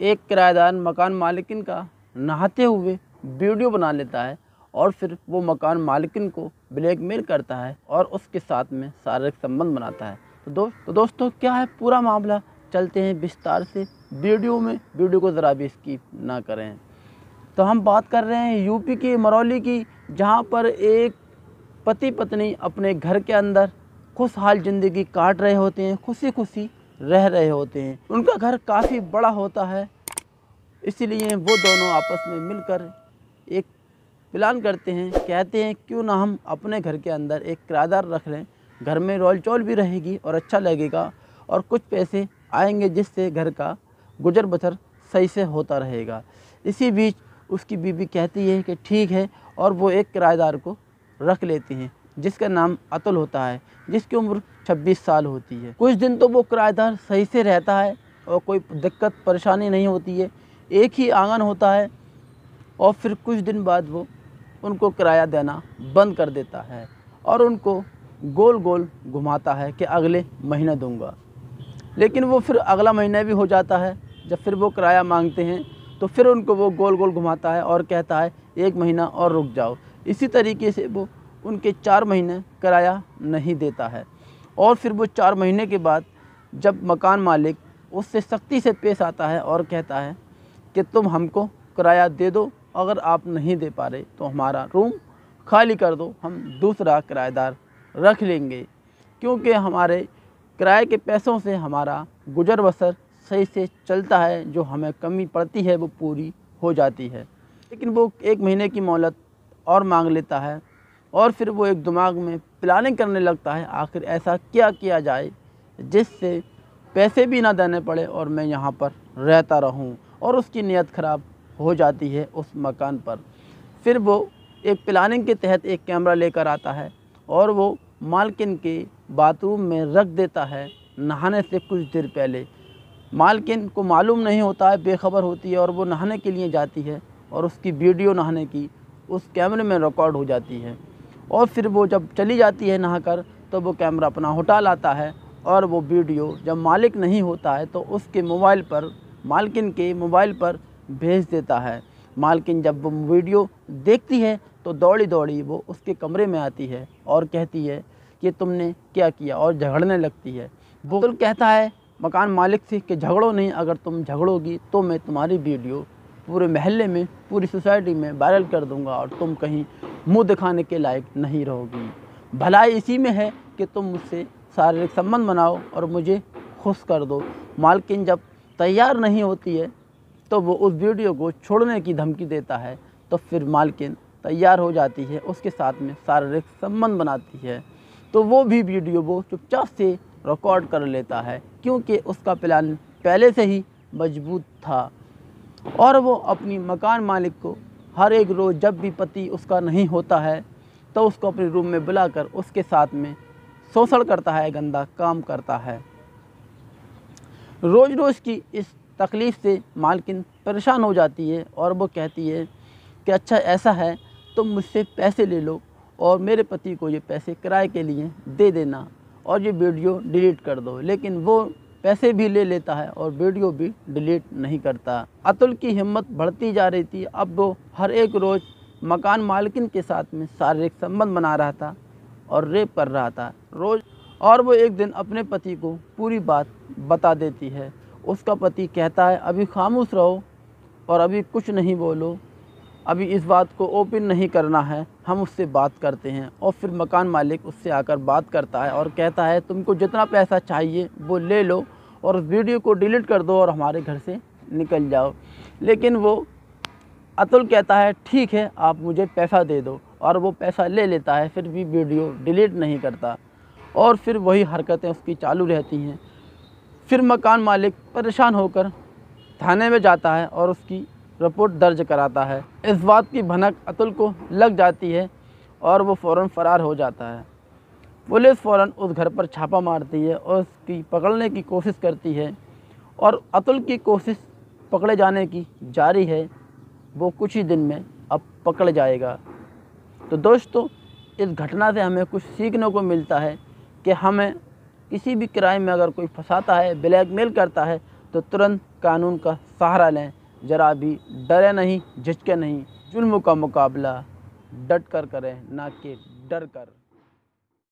एक किराएदार मकान मालिकिन का नहाते हुए वीडियो बना लेता है और फिर वो मकान मालिकिन को ब्लैकमेल करता है और उसके साथ में शारीरिक संबंध बनाता है। तो दोस्त तो दोस्तों, क्या है पूरा मामला? चलते हैं विस्तार से। वीडियो में, वीडियो को ज़रा भी स्कीप ना करें। तो हम बात कर रहे हैं यूपी के, मरौली की, जहाँ पर एक पति पत्नी अपने घर के अंदर खुशहाल ज़िंदगी काट रहे होते हैं। खुशी खुशी रह रहे होते हैं। उनका घर काफ़ी बड़ा होता है। इसलिए वो दोनों आपस में मिलकर एक प्लान करते हैं। कहते हैं, क्यों ना हम अपने घर के अंदर एक किराएदार रख लें? घर में रोल चौल भी रहेगी और अच्छा लगेगा और कुछ पैसे आएँगे जिससे घर का गुजर बसर सही से होता रहेगा। इसी बीच उसकी बीवी कहती है कि ठीक है, और वो एक किराएदार को रख लेती हैं, जिसका नाम अतुल होता है, जिसकी उम्र 26 साल होती है। कुछ दिन तो वो किराएदार सही से रहता है और कोई दिक्कत, परेशानी नहीं होती है। एक ही आँगन होता है और फिर कुछ दिन बाद वो उनको किराया देना बंद कर देता है और उनको गोल गोल घुमाता है कि अगले महीने दूँगा। लेकिन वो फिर अगला महीना भी हो जाता है। जब फिर वो किराया मांगते हैं तो फिर उनको वो गोल गोल घुमाता है और कहता है, एक महीना और रुक जाओ। इसी तरीके से वो उनके चार महीने किराया नहीं देता है। और फिर वो चार महीने के बाद जब मकान मालिक उससे सख्ती से पेश आता है और कहता है कि तुम हमको किराया दे दो, अगर आप नहीं दे पा रहे तो हमारा रूम खाली कर दो, हम दूसरा किराएदार रख लेंगे। क्योंकि हमारे किराए के पैसों से हमारा गुजर बसर सही से चलता है, जो हमें कमी पड़ती है वो पूरी हो जाती है। लेकिन वो एक महीने की मोहलत और मांग लेता है और फिर वो एक दिमाग में प्लानिंग करने लगता है, आखिर ऐसा क्या किया जाए जिससे पैसे भी ना देने पड़े और मैं यहाँ पर रहता रहूँ और उसकी नीयत ख़राब हो जाती है उस मकान पर। फिर वो एक प्लानिंग के तहत एक कैमरा लेकर आता है और वो मालकिन के बाथरूम में रख देता है नहाने से कुछ देर पहले। मालकिन को मालूम नहीं होता है, बेखबर होती है और वो नहाने के लिए जाती है और उसकी वीडियो नहाने की उस कैमरे में रिकॉर्ड हो जाती है। और फिर वो जब चली जाती है नहाकर तो वो कैमरा अपना हटा लाता है और वो वीडियो जब मालिक नहीं होता है तो उसके मोबाइल पर, मालकिन के मोबाइल पर भेज देता है। मालकिन जब वो वीडियो देखती है तो दौड़ी दौड़ी वो उसके कमरे में आती है और कहती है कि तुमने क्या किया? और झगड़ने लगती है। वो कहता है, मकान मालिक से कि झगड़ो नहीं, अगर तुम झगड़ोगी तो मैं तुम्हारी वीडियो पूरे महल्ले में, पूरी सोसाइटी में वायरल कर दूँगा और तुम कहीं मुँह दिखाने के लायक नहीं रहोगी। भलाई इसी में है कि तुम मुझसे शारीरिक संबंध बनाओ और मुझे खुश कर दो। मालकिन जब तैयार नहीं होती है तो वो उस वीडियो को छोड़ने की धमकी देता है तो फिर मालकिन तैयार हो जाती है, उसके साथ में शारीरिक संबंध बनाती है। तो वो भी वीडियो वो चुपचाप से रिकॉर्ड कर लेता है, क्योंकि उसका प्लान पहले से ही मज़बूत था। और वो अपनी मकान मालिक को हर एक रोज़ जब भी पति उसका नहीं होता है तो उसको अपने रूम में बुलाकर उसके साथ में शोषण करता है, गंदा काम करता है। रोज़ रोज़ की इस तकलीफ़ से मालकिन परेशान हो जाती है और वो कहती है कि अच्छा ऐसा है, तुम मुझसे पैसे ले लो और मेरे पति को ये पैसे किराए के लिए दे देना और ये वीडियो डिलीट कर दो। लेकिन वो पैसे भी ले लेता है और वीडियो भी डिलीट नहीं करता। अतुल की हिम्मत बढ़ती जा रही थी। अब वो हर एक रोज़ मकान मालकिन के साथ में शारीरिक संबंध बना रहा था और रेप कर रहा था। रोज़ और वो एक दिन अपने पति को पूरी बात बता देती है। उसका पति कहता है, अभी खामोश रहो और अभी कुछ नहीं बोलो। अभी इस बात को ओपन नहीं करना है। हम उससे बात करते हैं। और फिर मकान मालिक उससे आकर बात करता है और कहता है, तुमको जितना पैसा चाहिए वो ले लो। और उस वीडियो को डिलीट कर दो और हमारे घर से निकल जाओ। लेकिन वो अतुल कहता है, ठीक है, आप मुझे पैसा दे दो। और वो पैसा ले लेता है, फिर भी वीडियो डिलीट नहीं करता। और फिर वही हरकतें उसकी चालू रहती हैं। फिर मकान मालिक परेशान होकर थाने में जाता है और उसकी रिपोर्ट दर्ज कराता है। इस बात की भनक अतुल को लग जाती है और वो फ़ौर फ़रार हो जाता है। पुलिस फ़ौर उस घर पर छापा मारती है और उसकी पकड़ने की कोशिश करती है और अतुल की कोशिश पकड़े जाने की जारी है। वो कुछ ही दिन में अब पकड़ जाएगा। तो दोस्तों, इस घटना से हमें कुछ सीखने को मिलता है कि हमें किसी भी क्राइम में अगर कोई फंसाता है, ब्लैकमेल करता है तो तुरंत कानून का सहारा लें। ज़रा भी डरे नहीं, झिझके नहीं। जुल्म का मुकाबला डट कर करें, ना कि डर कर।